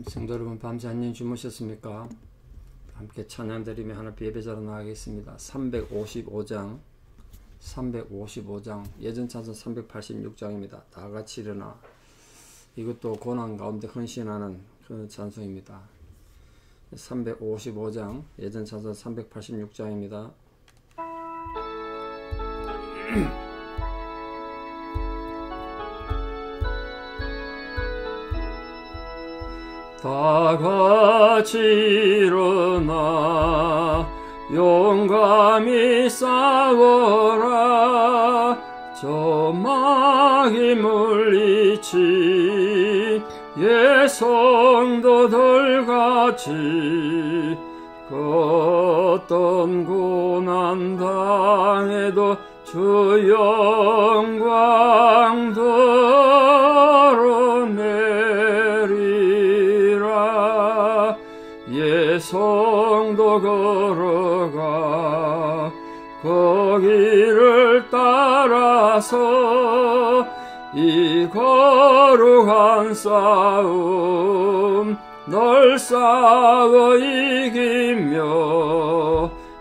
성도 여러분 밤새 안녕 주무셨습니까? 함께 찬양 드리며 하나님 예배자로 나가겠습니다. 355장 355장 예전 찬송 386장입니다. 다 같이 일어나 이것도 고난 가운데 헌신하는 그런 찬송입니다. 355장 예전 찬송 386장입니다. 다 같이 일어나 용감히 싸워라. 저 마귀 물리치 예 성도들 같이 그 어떤 고난 당해도 주 영광 드 예성도 걸어가 거기를 따라서 이 거룩한 싸움 널 싸워 이기며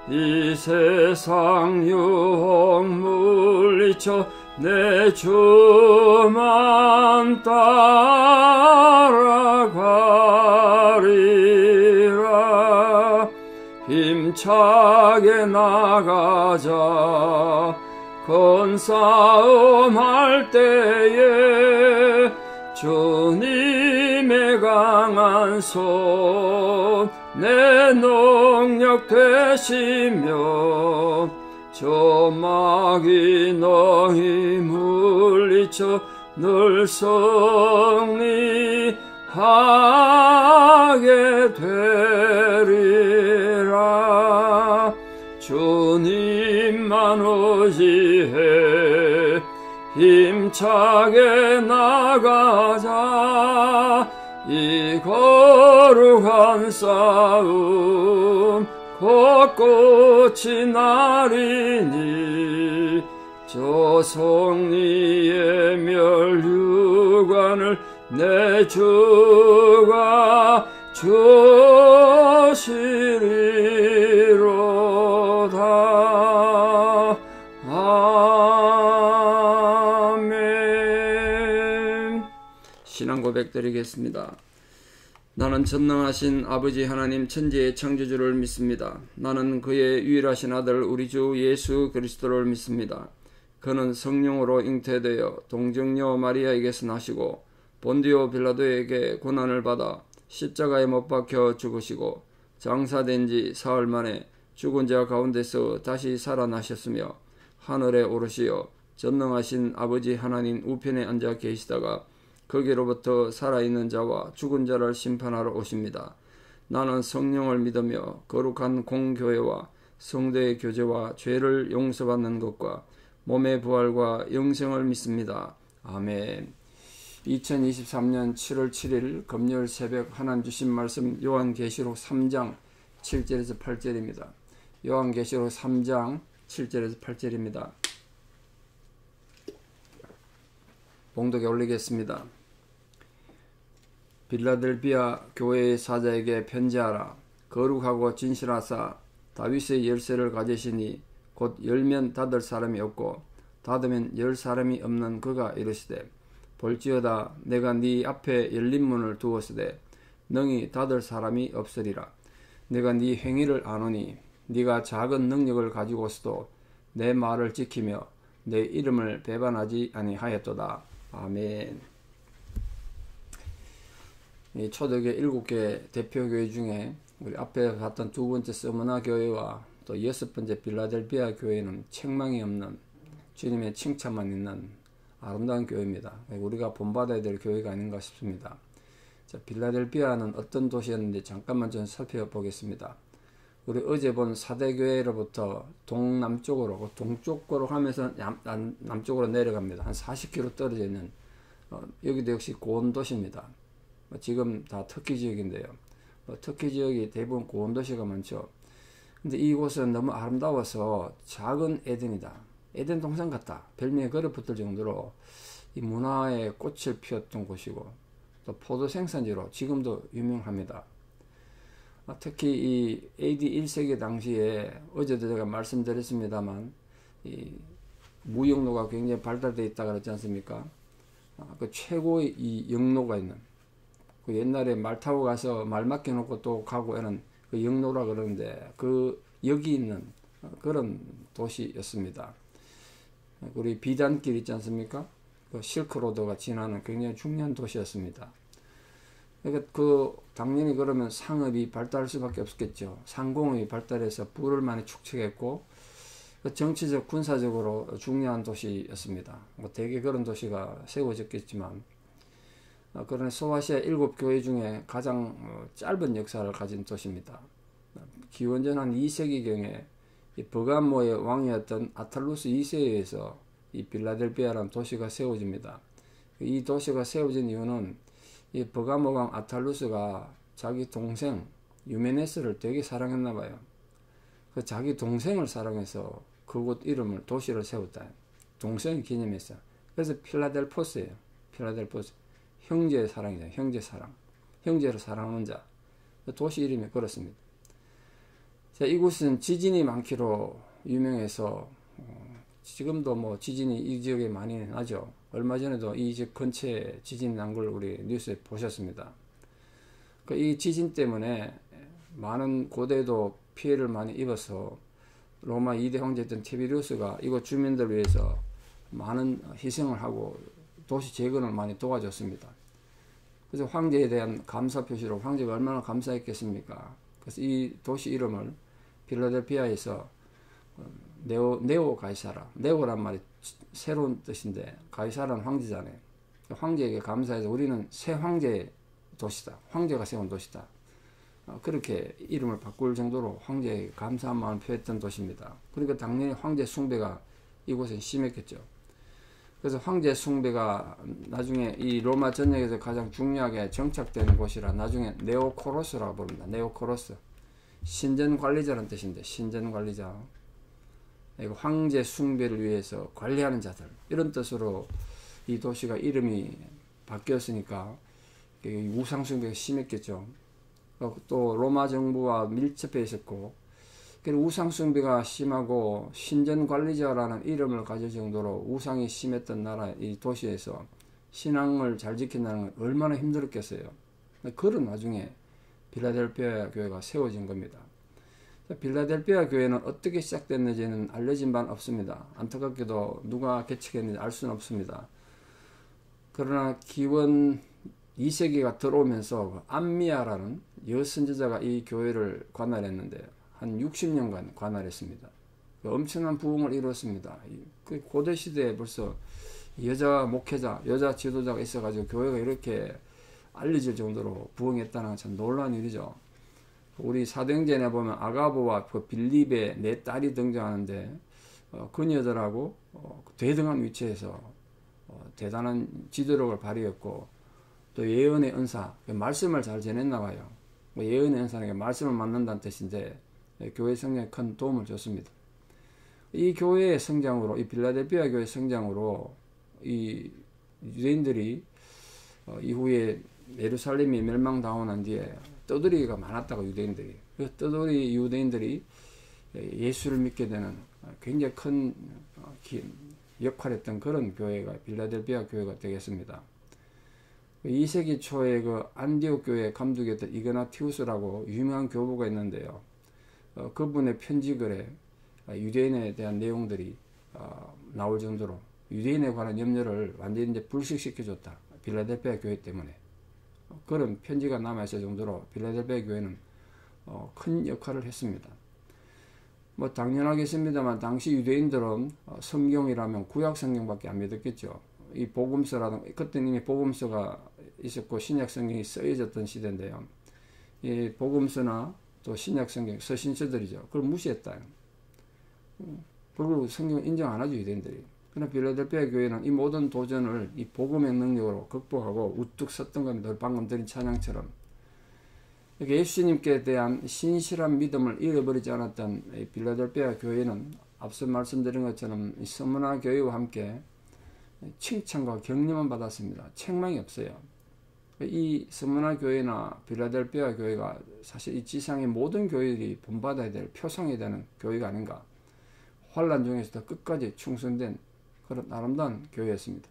이 세상 유혹 물리쳐 내 주만 따라가리라 힘차게 나가자. 건 싸움 할 때에 주님의 강한 손 내 능력 되시며 저 마귀 너희 물리쳐 늘 승리하게 되리라 주님만 의지해 힘차게 나가자. 이 거룩한 싸움 곳곳이 나리니 저 성리의 멸류관을 내 주가 주시리로 신앙 고백 드리겠습니다. 나는 전능하신 아버지 하나님 천지의 창조주를 믿습니다. 나는 그의 유일하신 아들 우리 주 예수 그리스도를 믿습니다. 그는 성령으로 잉태되어 동정녀 마리아에게서 나시고 본디오 빌라도에게 고난을 받아 십자가에 못 박혀 죽으시고 장사된 지 사흘 만에 죽은 자 가운데서 다시 살아나셨으며 하늘에 오르시어 전능하신 아버지 하나님 우편에 앉아 계시다가 거기로부터 살아있는 자와 죽은 자를 심판하러 오십니다. 나는 성령을 믿으며 거룩한 공교회와 성도의 교제와 죄를 용서받는 것과 몸의 부활과 영생을 믿습니다. 아멘. 2023년 7월 7일 금요일 새벽 하나님 주신 말씀 요한계시록 3장 7절에서 8절입니다. 요한계시록 3장 7절에서 8절입니다. 봉독에 올리겠습니다. 빌라델비아 교회의 사자에게 편지하라. 거룩하고 진실하사 다윗의 열쇠를 가지시니 곧 열면 닫을 사람이 없고 닫으면 열 사람이 없는 그가 이르시되 볼지어다 내가 네 앞에 열린 문을 두었으되 능히 닫을 사람이 없으리라. 내가 네 행위를 아노니 네가 작은 능력을 가지고서도 내 말을 지키며 내 이름을 배반하지 아니하였도다. 아멘. 이 초대교회 일곱 개 대표 교회 중에 우리 앞에 봤던 두 번째 서머나 교회와 또 여섯 번째 빌라델비아 교회는 책망이 없는 주님의 칭찬만 있는 아름다운 교회입니다. 우리가 본받아야 될 교회가 아닌가 싶습니다. 자, 빌라델비아는 어떤 도시였는지 잠깐만 좀 살펴보겠습니다. 우리 어제 본 사대교회로부터 동남쪽으로, 동쪽으로 하면서 남, 남쪽으로 내려갑니다. 한 40km 떨어져 있는, 어, 여기도 역시 고온 도시입니다. 지금 다 터키 지역인데요. 뭐 터키 지역이 대부분 고온 도시가 많죠. 근데 이곳은 너무 아름다워서 작은 에덴이다. 에덴 동산 같다. 별명에 걸어붙을 정도로 이 문화의 꽃을 피웠던 곳이고 또 포도 생산지로 지금도 유명합니다. 아, 특히 이 AD 1세기 당시에 어제도 제가 말씀드렸습니다만 이 무역로가 굉장히 발달되어 있다 그랬지 않습니까? 아, 그 최고의 이 영로가 있는 그 옛날에 말 타고 가서 말 맡겨놓고 또 가고 하는 그 영로라 그러는데 그 여기 있는 그런 도시였습니다. 우리 비단길 있지 않습니까? 그 실크로드가 지나는 굉장히 중요한 도시였습니다. 그러니까 그 당연히 그러면 상업이 발달할 수밖에 없겠죠. 상공업이 발달해서 부를 많이 축적했고 그 정치적 군사적으로 중요한 도시였습니다. 뭐 대개 그런 도시가 세워졌겠지만 어, 그러나 소아시아 일곱 교회 중에 가장 어, 짧은 역사를 가진 도시입니다. 기원전 한 2세기경에 버가모의 왕이었던 아탈루스 2세에 의해서 이 빌라델비아라는 도시가 세워집니다. 이 도시가 세워진 이유는 이 버가모 왕 아탈루스가 자기 동생 유메네스를 되게 사랑했나 봐요. 그 자기 동생을 사랑해서 그곳 이름을 도시를 세웠다. 동생 기념했어. 그래서 필라델포스예요. 필라델포스. 형제의 사랑이다. 형제 사랑. 형제를 사랑하는 자. 도시 이름이 그렇습니다. 자, 이곳은 지진이 많기로 유명해서 어, 지금도 뭐 지진이 이 지역에 많이 나죠. 얼마 전에도 이집 근처에 지진 난 걸 우리 뉴스에 보셨습니다. 그 이 지진 때문에 많은 고대도 피해를 많이 입어서 로마 2대 황제였던 티비리우스가 이곳 주민들을 위해서 많은 희생을 하고 도시 재건을 많이 도와줬습니다. 그래서 황제에 대한 감사 표시로 황제가 얼마나 감사했겠습니까? 그래서 이 도시 이름을 필라델피아에서 어, 네오, 네오 가이사라. 네오란 말이 새로운 뜻인데 가이사라는 황제잖아요. 황제에게 감사해서 우리는 새 황제의 도시다. 황제가 세운 도시다. 어, 그렇게 이름을 바꿀 정도로 황제에게 감사한 마음을 표했던 도시입니다. 그러니까 당연히 황제 숭배가 이곳에 심했겠죠. 그래서 황제 숭배가 나중에 이 로마 전역에서 가장 중요하게 정착되는 곳이라 나중에 네오코로스라고 부릅니다. 네오코로스. 신전 관리자라는 뜻인데 신전 관리자. 황제 숭배를 위해서 관리하는 자들 이런 뜻으로 이 도시가 이름이 바뀌었으니까 우상 숭배가 심했겠죠. 어, 또 로마 정부와 밀접해 있었고 우상 숭배가 심하고 신전 관리자라는 이름을 가질 정도로 우상이 심했던 나라 이 도시에서 신앙을 잘 지킨다는 건 얼마나 힘들었겠어요. 그런 와중에 빌라델피아 교회가 세워진 겁니다. 빌라델피아 교회는 어떻게 시작됐는지는 알려진 바는 없습니다. 안타깝게도 누가 개척했는지 알 수는 없습니다. 그러나 기원 2세기가 들어오면서 안미아라는 여선지자가 이 교회를 관할했는데 한 60년간 관할했습니다. 그 엄청난 부흥을 이루었습니다. 그 고대 시대에 벌써 여자 목회자, 여자 지도자가 있어가지고 교회가 이렇게 알려질 정도로 부흥했다는 참 놀라운 일이죠. 우리 사도행전에 보면 아가보와 그 빌립의 네 딸이 등장하는데 어, 그녀들하고 어, 대등한 위치에서 어, 대단한 지도력을 발휘했고 또 예언의 은사, 그 말씀을 잘 전했나 봐요. 뭐 예언의 은사는 말씀을 만난다는 뜻인데 예, 교회 성장에 큰 도움을 줬습니다. 이 교회의 성장으로, 이 빌라델피아 교회 성장으로 이 유대인들이 어, 이후에 예루살렘이 멸망당하고 난 뒤에 떠돌이가 많았다고 유대인들이. 그 떠돌이 유대인들이 예수를 믿게 되는 굉장히 큰 어, 역할을 했던 그런 교회가 빌라델피아 교회가 되겠습니다. 2세기 초에 그 안디옥 교회 감독이었던 이그나티우스라고 유명한 교부가 있는데요. 어, 그분의 편지글에 유대인에 대한 내용들이 어, 나올 정도로 유대인에 관한 염려를 완전히 이제 불식시켜줬다. 빌라델피아 교회 때문에. 그런 편지가 남아있을 정도로 빌라델피아 교회는 어, 큰 역할을 했습니다. 뭐 당연하겠습니다만 당시 유대인들은 어, 성경이라면 구약 성경밖에 안 믿었겠죠. 이 복음서라든 그때는 이미 복음서가 있었고 신약 성경이 쓰여졌던 시대인데요. 이 복음서나 또 신약 성경 서신서들이죠. 그걸 무시했다. 그리고 성경을 인정 안 하죠 유대인들이. 그러나 빌라델피아 교회는 이 모든 도전을 이 복음의 능력으로 극복하고 우뚝 섰던 겁니다. 방금 드린 찬양처럼. 예수님께 대한 신실한 믿음을 잃어버리지 않았던 빌라델피아 교회는 앞서 말씀드린 것처럼 서문화 교회와 함께 칭찬과 격려만 받았습니다. 책망이 없어요. 이 스무나 교회나 빌라델피아 교회가 사실 이 지상의 모든 교회들이 본받아야 될 표상이 되는 교회가 아닌가. 환란 중에서도 끝까지 충성된 그런 아름다운 교회였습니다.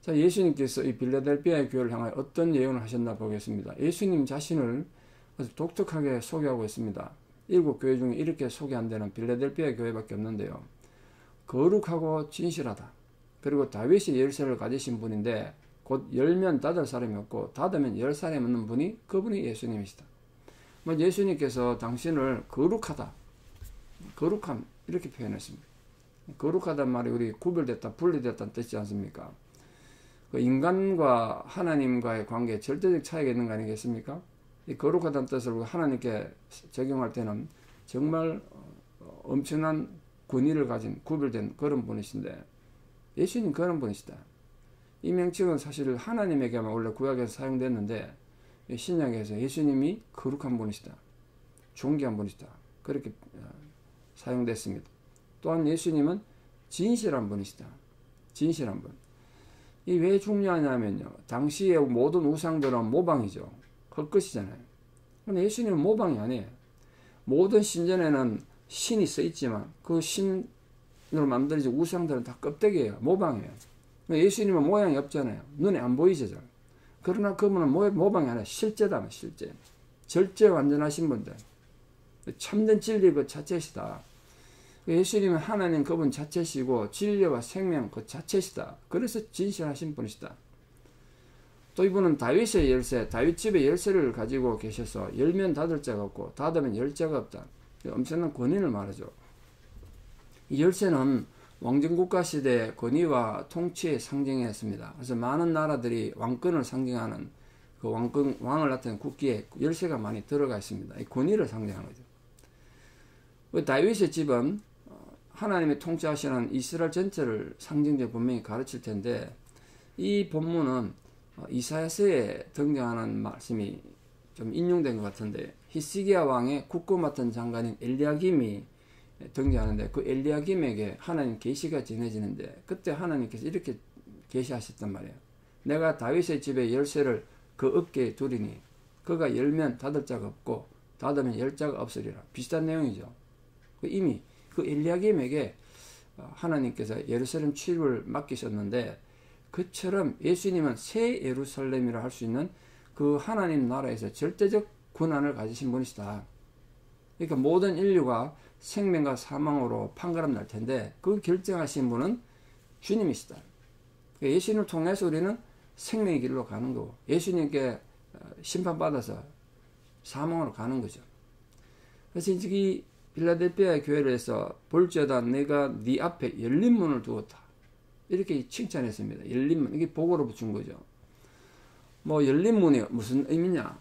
자, 예수님께서 이 빌라델피아의 교회를 향하여 어떤 예언을 하셨나 보겠습니다. 예수님 자신을 아주 독특하게 소개하고 있습니다. 일곱 교회 중에 이렇게 소개 안 되는 빌라델피아 교회밖에 없는데요. 거룩하고 진실하다. 그리고 다윗이 열쇠를 가지신 분인데 곧 열면 닫을 사람이 없고 닫으면 열 사람이 없는 분이 그분이 예수님이시다. 뭐 예수님께서 당신을 거룩하다. 거룩함 이렇게 표현했습니다. 거룩하단 말이 우리 구별됐다 분리됐다는 뜻이지 않습니까? 그 인간과 하나님과의 관계에 절대적 차이가 있는 거 아니겠습니까? 이 거룩하다는 뜻을 하나님께 적용할 때는 정말 어, 엄청난 권위를 가진 구별된 그런 분이신데 예수님 그런 분이시다. 이 명칭은 사실 하나님에게만 원래 구약에서 사용됐는데 신약에서 예수님이 거룩한 분이시다. 존귀한 분이시다. 그렇게 어, 사용됐습니다. 또한 예수님은 진실한 분이시다. 진실한 분. 이 왜 중요하냐면요. 당시의 모든 우상들은 모방이죠. 헛것이잖아요. 근데 예수님은 모방이 아니에요. 모든 신전에는 신이 써 있지만 그 신으로 만들어진 우상들은 다 껍데기예요. 모방이에요. 예수님은 모양이 없잖아요. 눈에 안 보이죠. 그러나 그분은 모방이 아니라 실제다. 실제. 절제 완전하신 분들. 참된 진리 그 자체시다. 예수님은 하나님 그분 자체시고 진리와 생명 그 자체시다. 그래서 진실하신 분이시다. 또 이분은 다윗의 열쇠, 다윗 집의 열쇠를 가지고 계셔서 열면 닫을 자가 없고 닫으면 열 자가 없다. 엄청난 권위를 말하죠. 이 열쇠는 왕정국가 시대 권위와 통치의 상징이었습니다. 그래서 많은 나라들이 왕권을 상징하는 그 왕권, 왕을 나타낸 국기에 열쇠가 많이 들어가 있습니다. 이 권위를 상징하는 거죠. 그 다윗의 집은 하나님의 통치하시는 이스라엘 전체를 상징적 분명히 가르칠 텐데 이 본문은 어, 이사야서에 등장하는 말씀이 좀 인용된 것 같은데 히스기야 왕의 국고 맡은 장관인 엘리야김이 등장하는데 그 엘리야김에게 하나님 계시가 전해지는데 그때 하나님께서 이렇게 계시하셨단 말이에요. 내가 다윗의 집에 열쇠를 그 어깨에 두리니 그가 열면 닫을 자가 없고 닫으면 열 자가 없으리라. 비슷한 내용이죠. 그 이미 그 엘리야김에게 어, 하나님께서 예루살렘 취입을 맡기셨는데 그처럼 예수님은 새 예루살렘이라 할 수 있는 그 하나님 나라에서 절대적 권한을 가지신 분이시다. 그러니까 모든 인류가 생명과 사망으로 판가름 날 텐데 그 결정하신 분은 주님이시다. 그러니까 예수님을 통해서 우리는 생명의 길로 가는 거고 예수님께 어, 심판받아서 사망으로 가는 거죠. 그래서 이 필라델피아 교회를 해서 볼지어다 내가 네 앞에 열린 문을 두었다. 이렇게 칭찬했습니다. 열린 문. 이게 복으로 붙인 거죠. 뭐 열린 문이 무슨 의미냐?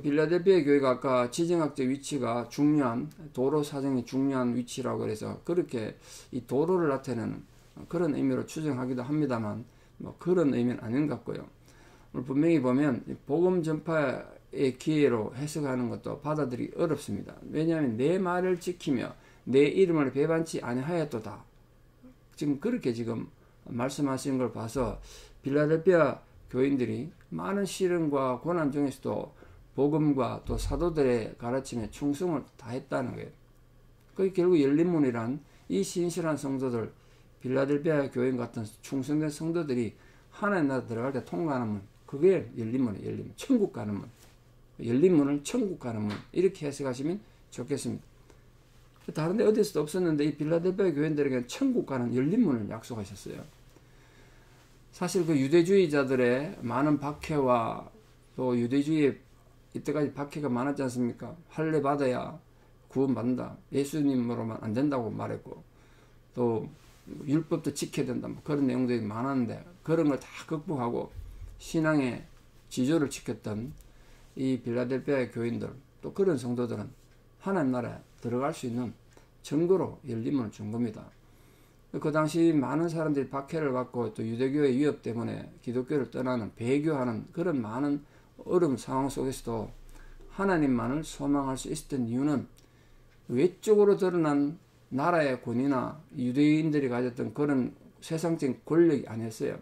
빌라델피아 교회가 아까 지정학적 위치가 중요한 도로 사정이 중요한 위치라고 그래서 그렇게 이 도로를 나타내는 그런 의미로 추정하기도 합니다만 뭐 그런 의미는 아닌 것 같고요. 분명히 보면 복음 전파 의 기회로 해석하는 것도 받아들이기 어렵습니다. 왜냐하면 내 말을 지키며 내 이름을 배반치 아니하였도다. 지금 그렇게 지금 말씀하시는 걸 봐서 빌라델피아 교인들이 많은 시련과 고난 중에서도 복음과 또 사도들의 가르침에 충성을 다했다는 거예요. 그게 결국 열린문이란 이 신실한 성도들, 빌라델피아 교인 같은 충성된 성도들이 하나님 나라 들어갈 때 통과하는 문, 그게 열린문이에요. 열린문. 천국 가는 문. 열린 문을 천국 가는 문 이렇게 해석하시면 좋겠습니다. 다른 데 어디서도 없었는데 이 빌라델피아 교인들에게 천국 가는 열린 문을 약속하셨어요. 사실 그 유대주의자들의 많은 박해와 또 유대주의 이때까지 박해가 많았지 않습니까? 할례 받아야 구원받는다. 예수님으로만 안 된다고 말했고 또 율법도 지켜야 된다. 뭐 그런 내용들이 많았는데 그런 걸 다 극복하고 신앙의 지조를 지켰던 이 빌라델피아의 교인들 또 그런 성도들은 하나님 나라에 들어갈 수 있는 증거로 열림을 준 겁니다. 그 당시 많은 사람들이 박해를 받고 또 유대교의 위협 때문에 기독교를 떠나는 배교하는 그런 많은 어려운 상황 속에서도 하나님만을 소망할 수 있었던 이유는 외적으로 드러난 나라의 권위나 유대인들이 가졌던 그런 세상적인 권력이 아니었어요.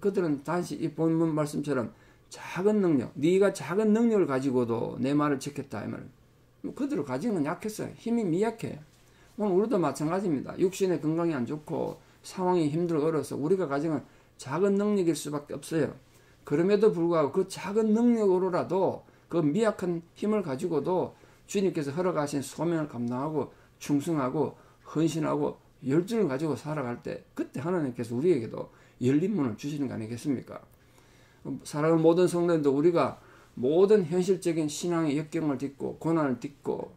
그들은 단지 이 본문 말씀처럼 작은 능력, 네가 작은 능력을 가지고도 내 말을 지켰다 이 말. 뭐 그대로 가진 건 약했어요. 힘이 미약해. 오늘 우리도 마찬가지입니다. 육신의 건강이 안 좋고 상황이 힘들고 어려서 우리가 가진 건 작은 능력일 수밖에 없어요. 그럼에도 불구하고 그 작은 능력으로라도 그 미약한 힘을 가지고도 주님께서 허락하신 소명을 감당하고 충성하고 헌신하고 열정을 가지고 살아갈 때 그때 하나님께서 우리에게도 열린 문을 주시는 거 아니겠습니까? 사랑하는 모든 성도들도 우리가 모든 현실적인 신앙의 역경을 딛고 고난을 딛고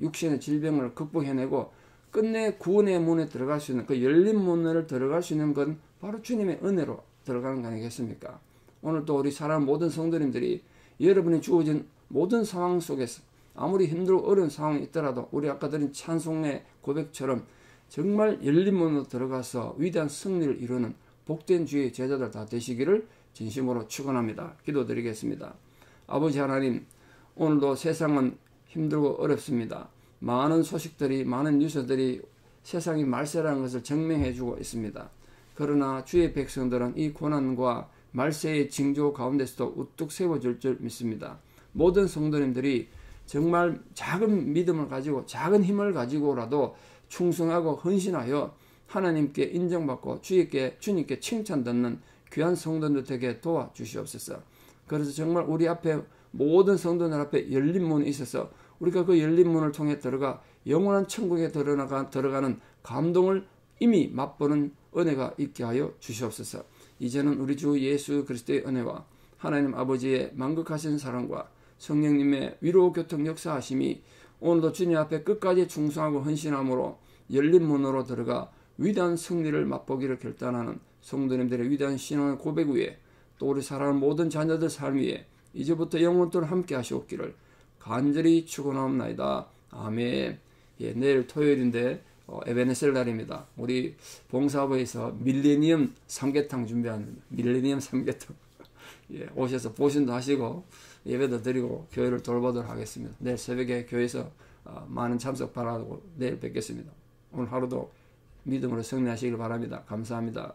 육신의 질병을 극복해내고 끝내 구원의 문에 들어갈 수 있는 그 열린 문을 들어갈 수 있는 건 바로 주님의 은혜로 들어가는 거 아니겠습니까? 오늘 또 우리 사랑 모든 성도님들이 여러분이 주어진 모든 상황 속에서 아무리 힘들고 어려운 상황이 있더라도 우리 아까 드린 찬송의 고백처럼 정말 열린 문으로 들어가서 위대한 승리를 이루는 복된 주의 제자들 다 되시기를 진심으로 축원합니다. 기도드리겠습니다. 아버지 하나님, 오늘도 세상은 힘들고 어렵습니다. 많은 소식들이 많은 뉴스들이 세상이 말세라는 것을 증명해 주고 있습니다. 그러나 주의 백성들은 이 고난과 말세의 징조 가운데서도 우뚝 세워질 줄 믿습니다. 모든 성도님들이 정말 작은 믿음을 가지고 작은 힘을 가지고라도 충성하고 헌신하여 하나님께 인정받고 주님께 주님께 칭찬 듣는 귀한 성도들 되게 도와주시옵소서. 그래서 정말 우리 앞에 모든 성도들 앞에 열린 문이 있어서 우리가 그 열린 문을 통해 들어가 영원한 천국에 들어가 들어가는 감동을 이미 맛보는 은혜가 있게 하여 주시옵소서. 이제는 우리 주 예수 그리스도의 은혜와 하나님 아버지의 만극하신 사랑과 성령님의 위로 교통 역사하심이 오늘도 주님 앞에 끝까지 충성하고 헌신함으로 열린 문으로 들어가 위대한 승리를 맛보기를 결단하는 성도님들의 위대한 신앙의 고백 위에 또 우리 사랑하는 모든 자녀들 삶 위에 이제부터 영원토록 함께 하시옵기를 간절히 축원하옵나이다. 아멘. 예, 내일 토요일인데 어, 에베네셀 날입니다. 우리 봉사부에서 밀레니엄 삼계탕 준비하는 밀레니엄 삼계탕 예, 오셔서 보신도 하시고 예배도 드리고 교회를 돌보도록 하겠습니다. 내일 새벽에 교회에서 어, 많은 참석 바라고 내일 뵙겠습니다. 오늘 하루도 믿음으로 승리하시길 바랍니다. 감사합니다.